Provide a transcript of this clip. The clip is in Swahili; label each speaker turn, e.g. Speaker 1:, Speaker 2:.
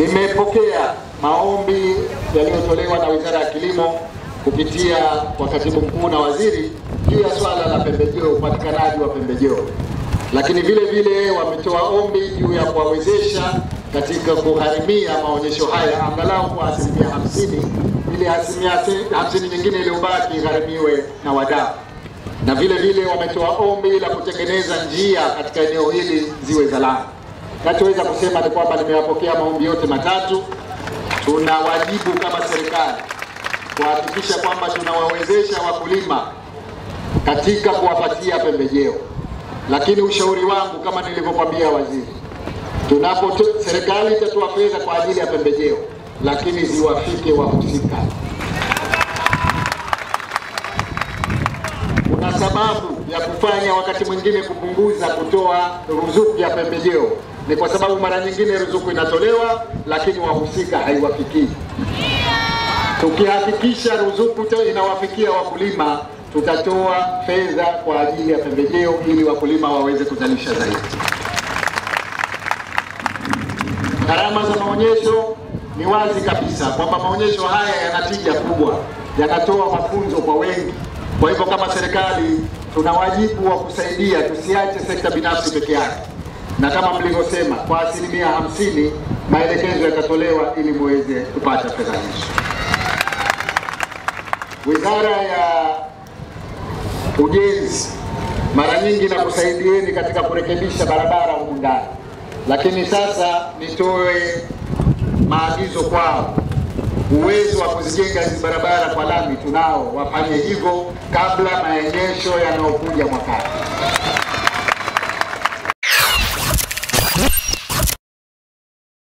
Speaker 1: Nimepokea maombi yaliyotolewa na Wizara ya Kilimo kupitia kwa Katibu Mkuu na Waziri juu ya swala la pembejeo, upatikanaji wa pembejeo, lakini vile vile wametoa ombi juu ya kuwawezesha katika kugharimia maonyesho haya angalau kwa asilimia hamsini ili asilimia hamsini nyingine iliyobaki igharimiwe na wadau, na vile vile wametoa ombi la kutengeneza njia katika eneo hili ziwe za lami. Nachoweza kusema ni kwamba nimeyapokea maombi yote matatu. Tuna wajibu kama serikali kuhakikisha kwamba tunawawezesha wakulima katika kuwapatia pembejeo, lakini ushauri wangu kama nilivyokwambia waziri, tunapo serikali itatoa fedha kwa ajili ya pembejeo, lakini ziwafike wahusika. Kuna sababu ya kufanya wakati mwingine kupunguza kutoa ruzuku ya pembejeo, ni kwa sababu mara nyingine ruzuku inatolewa, lakini wahusika haiwafikii. Tukihakikisha ruzuku inawafikia wakulima, tutatoa fedha kwa ajili ya pembejeo ili wakulima waweze kuzalisha zaidi. Gharama za maonyesho ni wazi kabisa kwamba maonyesho haya yana tija kubwa, yanatoa mafunzo kwa wengi. Kwa hivyo kama serikali tuna wajibu wa kusaidia, tusiache sekta binafsi peke yake, na kama mlivyosema, kwa asilimia hamsini maelekezo yatatolewa ili muweze kupata fedha hizo. Wizara ya Ujenzi mara nyingi na kusaidieni katika kurekebisha barabara humu ndani, lakini sasa nitoe maagizo kwao uwezo wa kuzijenga hizi barabara kwa lami tunao, wafanye hivyo kabla maonyesho yanayokuja mwakani.